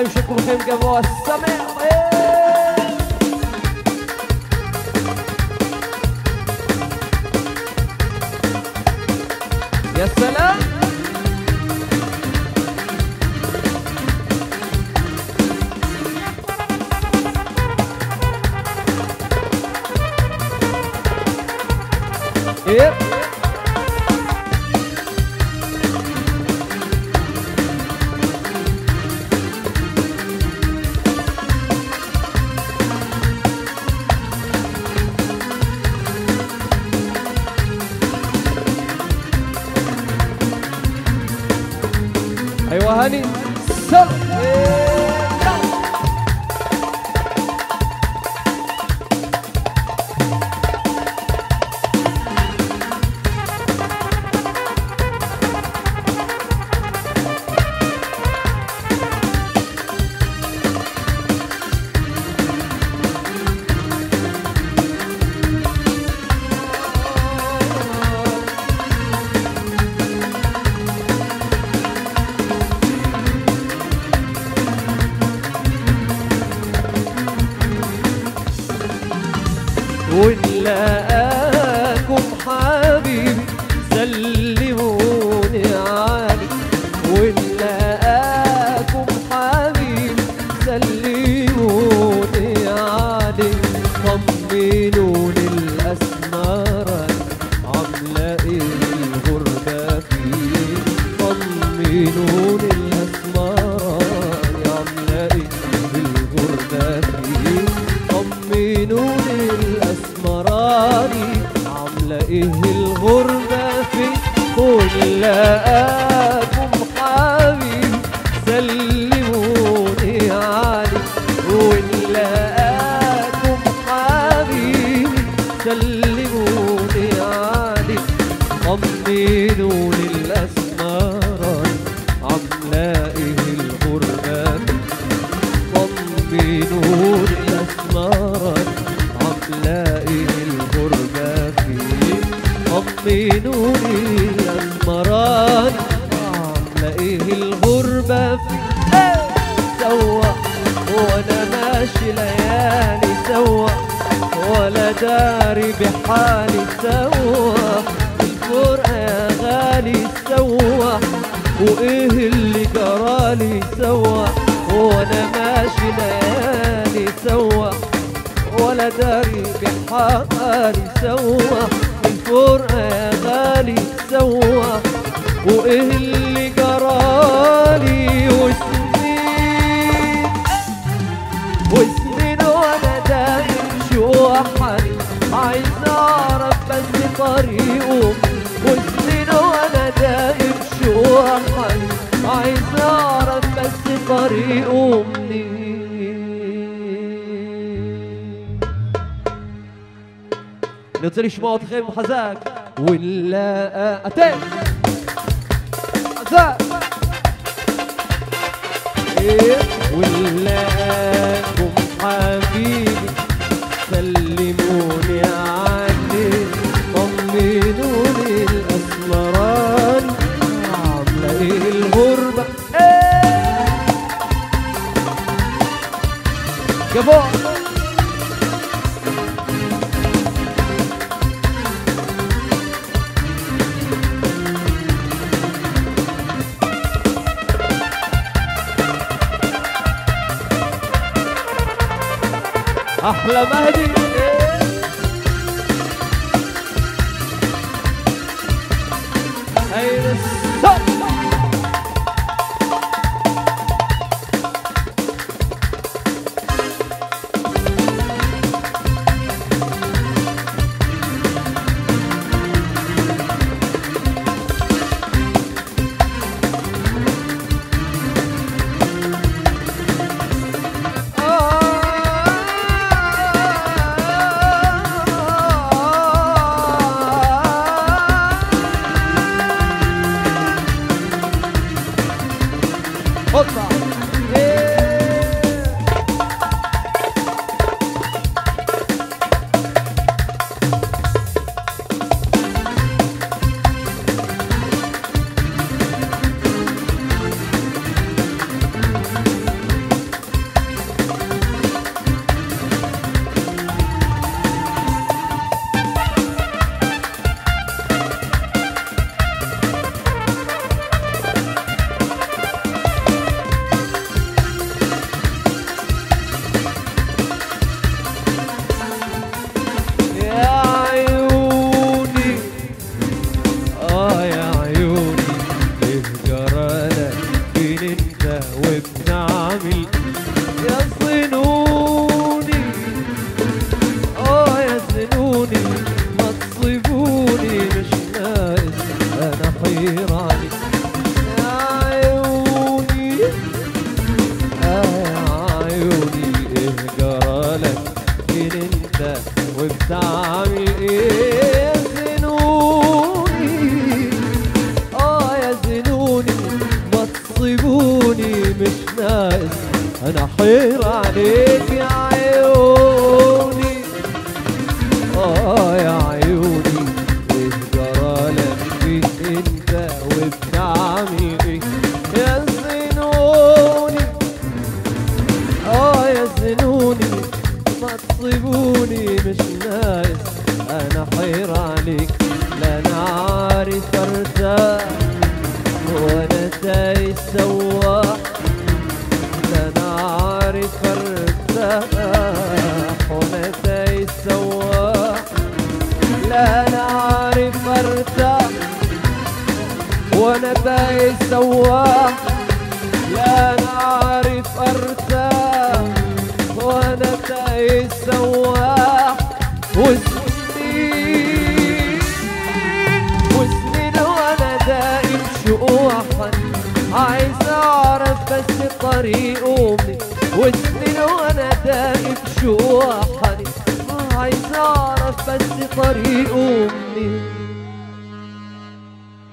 أهلا وشكرا كلكم جابوا السمع يا سلام நின் داري بحالي سوا الفرقة يا غالي سوا وإيه اللي جرالي سوا وأنا ماشي ليالي سوا ولا داري بحالي سوا الفرقة يا غالي سوا وإيه اللي جرالي وسنين وسنين بس طريقه وسنين وأنا دايم شوحني عايز اعرف بس طريقه منين نطري شموت خيم حزاك ولا اتين حزاك إيه؟ ولاكم حبيبي أحلى مهدي. اين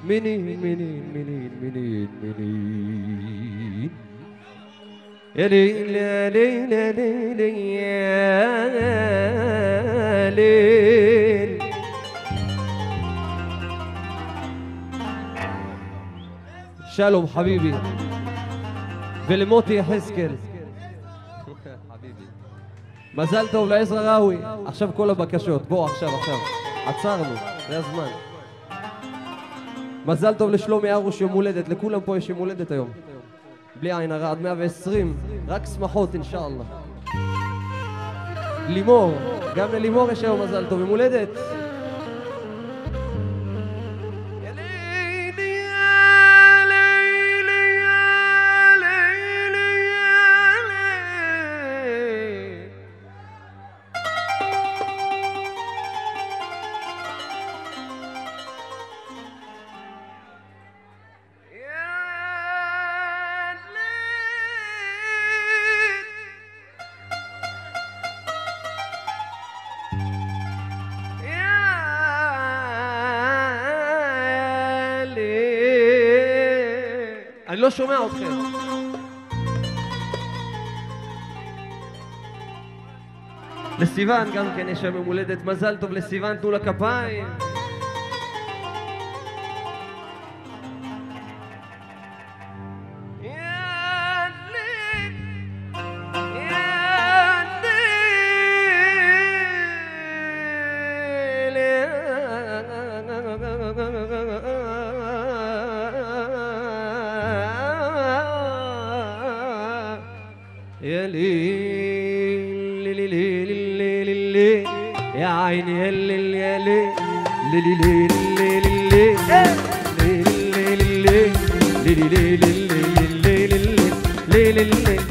מיני, מיני, minin, minin, minin. Leyla, leyla, leyla, leyla. שלום חביבי. ולמוטי יחזקאל. מזל טוב לעזרא ראוי. עכשיו כל הבקשות. בוא עכשיו עכשיו. עצרנו. זה הזמן. מזל טוב לשלומי ארוש יום הולדת. לכולם פה יש יום הולדת היום. בלי עין הרע עד 120 רק שמחות אינשאללה. לימור גם ללימור יש היום מזל טוב. יום הולדת לא שומע אתכם. לסיוון גם כן יש היום יום הולדת, מזל טוב לסיוון, תנו לה כפיים. ليلي ليلي ليلي ليلي ليلي ليلي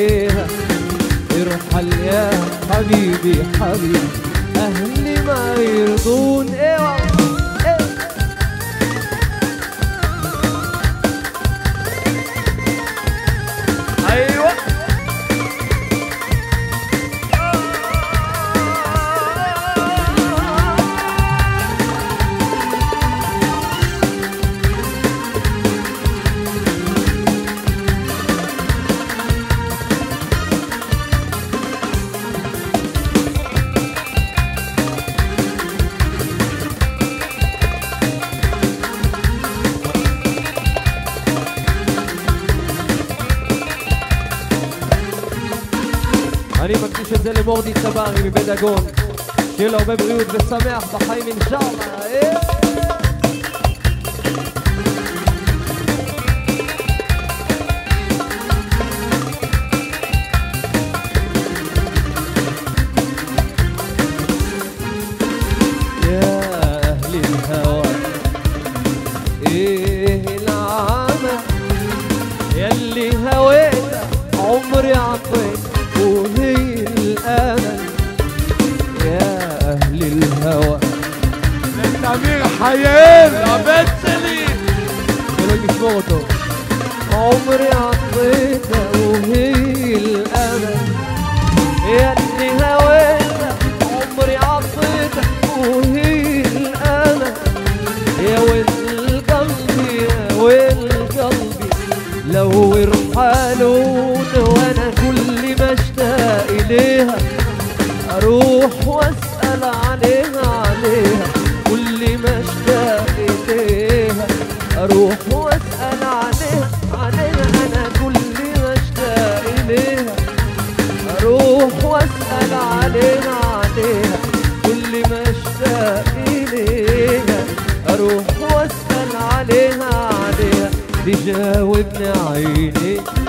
عليها. ارحل يا حبيبي حبيبي. أهلي ما يرضون. إيه اوعى מורדי צברי מבית דגון, שיהיה לו הרבה בריאות ושמח בחיים אינשאללה, אה? جاوبنا عينيك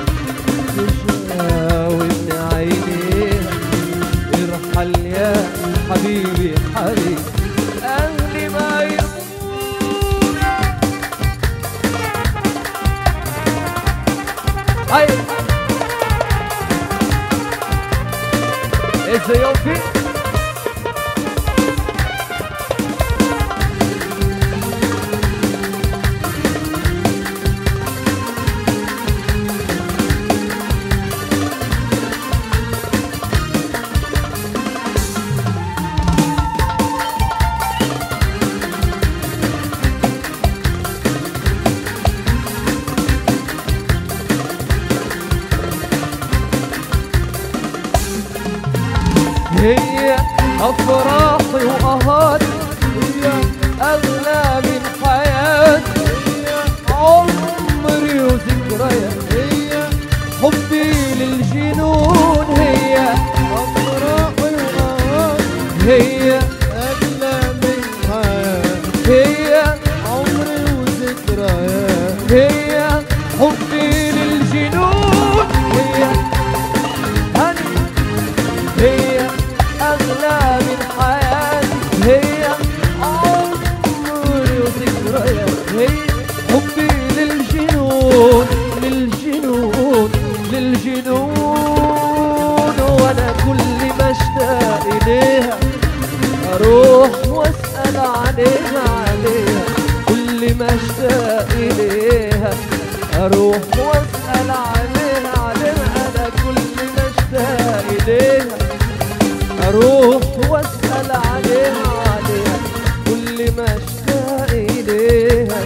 اتمشى ايديها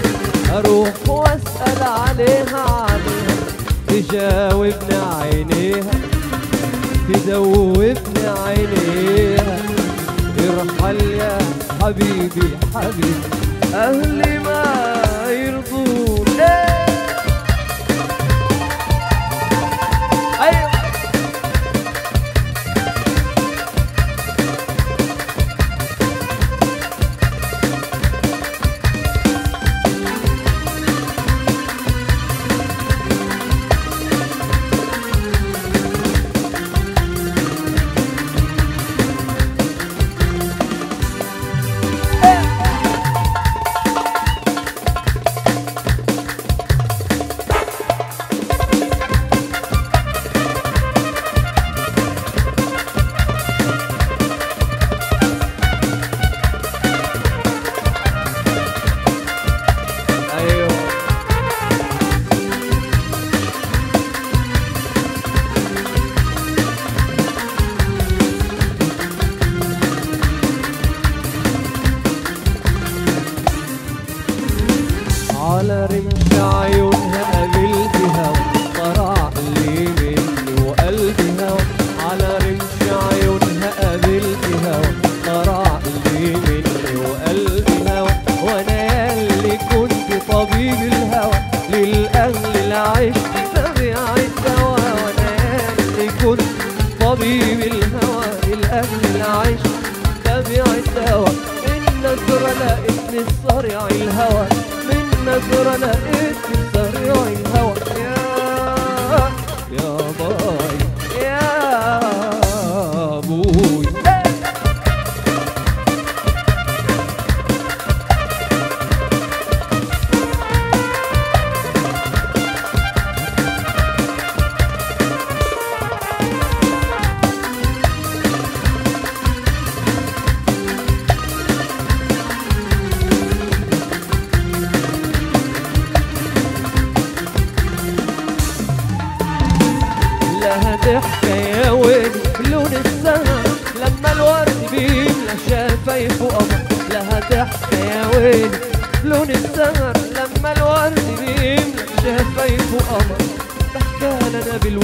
أروح واسال عليها عليها تجاوبني عينيها تذوبني عينيها ارحل يا حبيبي حبيبي أهلي ما يرضوا ليه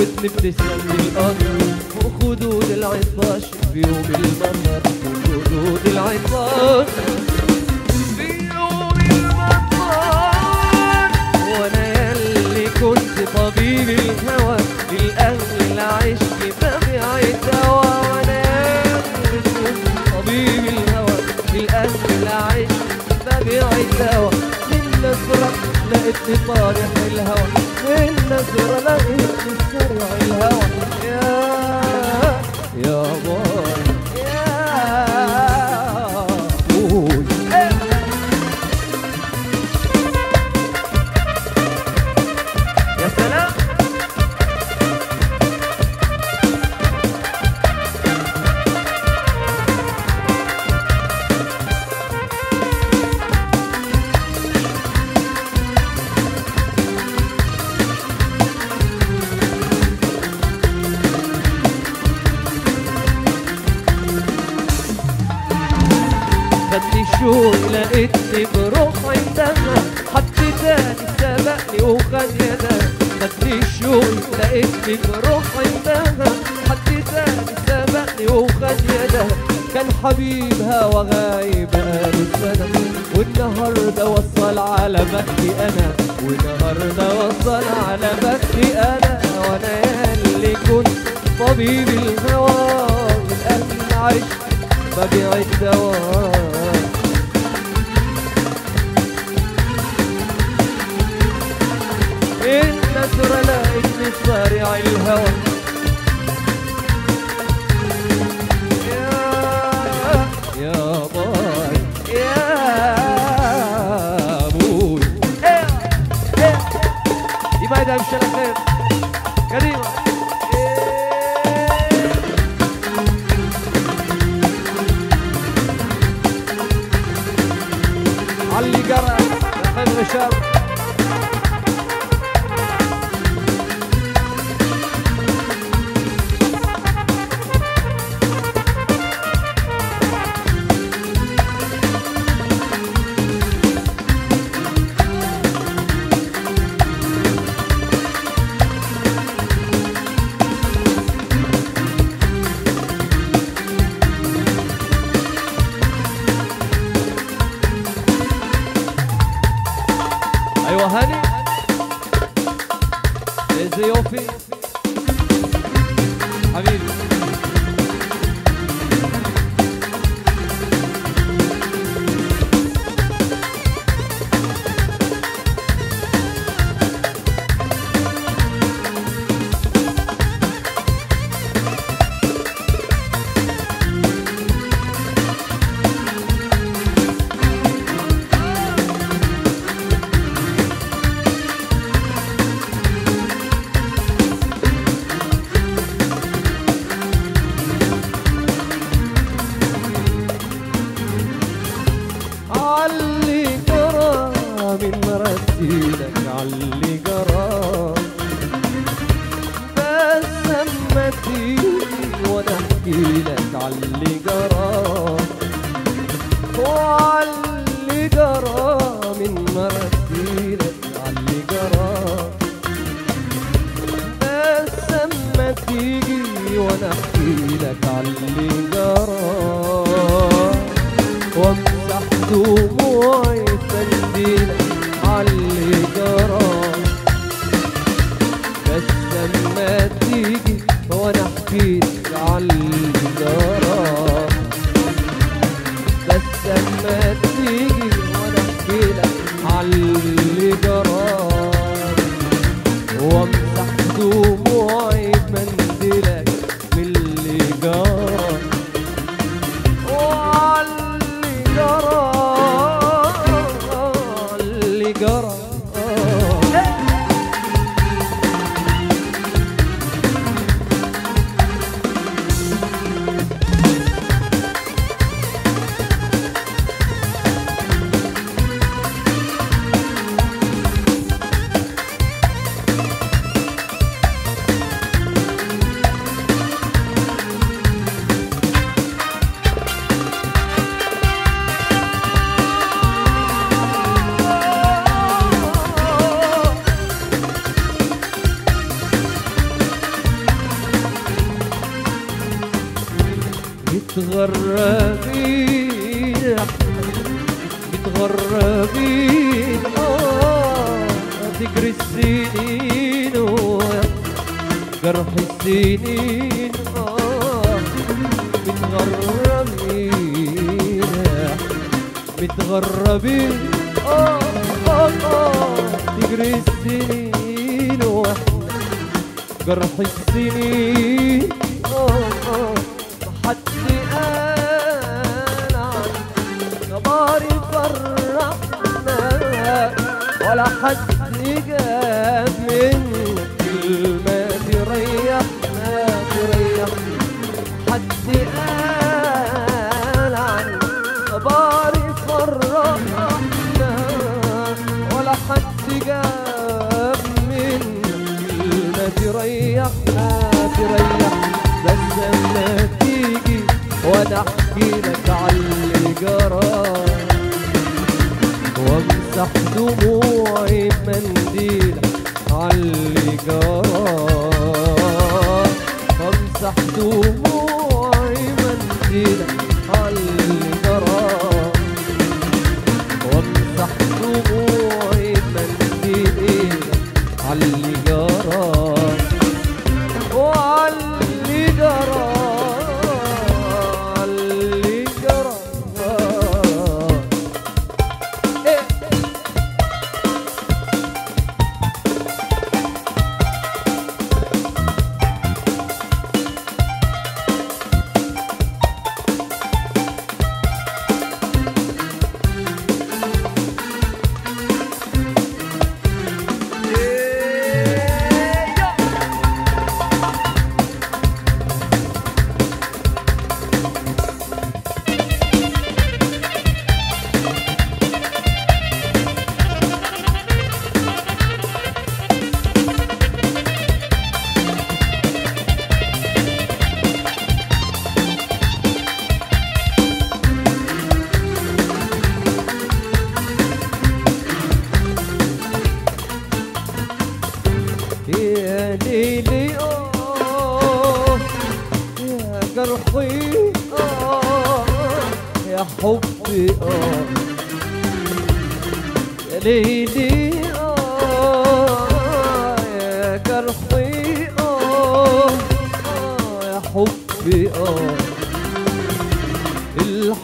وبنت بتسلم للقمر فوق وخدود العطاش في يوم المطر فوق خدود العطاش في يوم المطر وأنا يلي كنت طبيب الهوى للاهل العشق ببيع عشت بعيد دوا من الازرق لقيتني طالع الهوى. إلا زرنا إنت السرعي حبيبي الهوى من قبل عشق ببيعك feel. علي جرام وعلي جرام من مرة كتيرة علي جرام بس اما تيجي وأنا احكيلك علي جرام وامسح دموعي سنديلك علي فرحنا ولا حد جاب من كلمة تريحنا تريحنا. حد قال عن خبر فرحنا ولا حد جاب من كلمة تريحنا تريحنا. بس لما تيجي وأنا احكي لك على تحت دموعي بمنديل علي جرى دموعي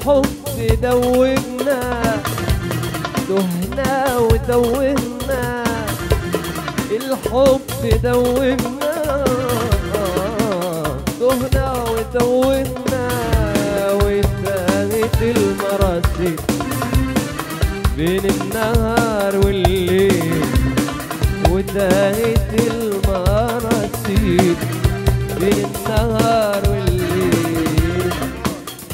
الحب دوبنا دهنا ودوبنا الحب دوبنا دهنا ودوبنا وانتهت المراسيل بين النهار والليل. وانتهت المراسيل بين النهار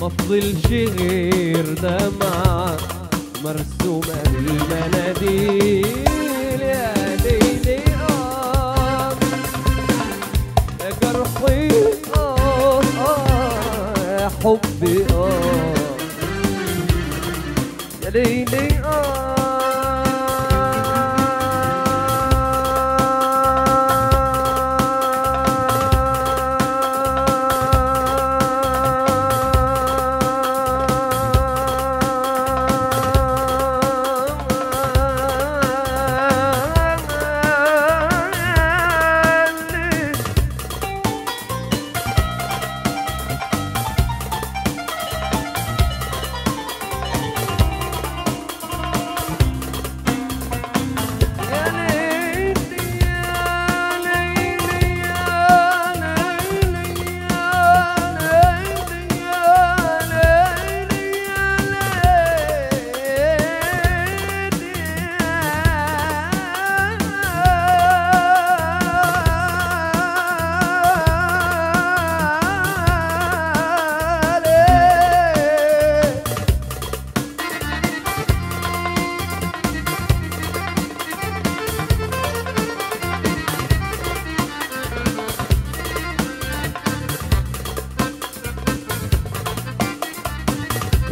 ما فضلش غير دمعة مرسومة بالمناديل يا ليلي آه. يا جرحي آه آه يا حبي آه. يا ليلي آه.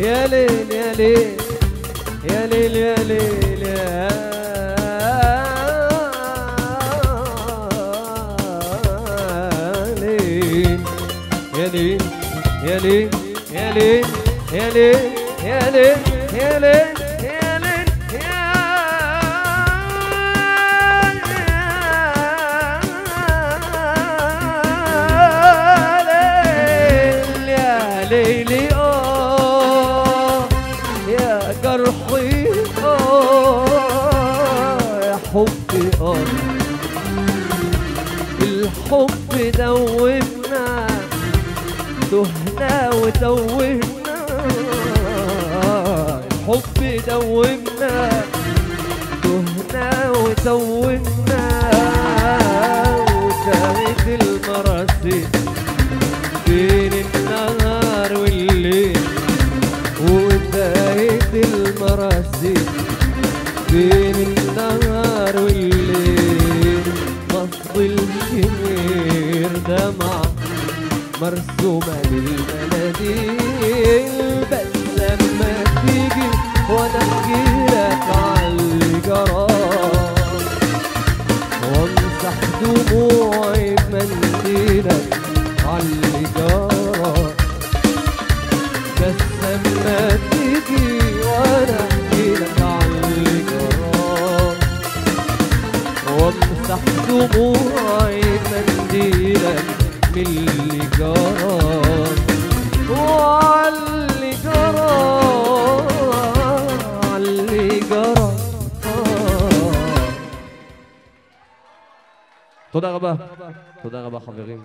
يا ليل يا ليل يا ليل يا ليل. يا ليل يا ليل يا ليل يا ليل دوبنا تهنا وتوهنا الحب دوبنا تهنا وتوهنا وتاريخ المراسي romance. רבה. תודה רבה, חברים.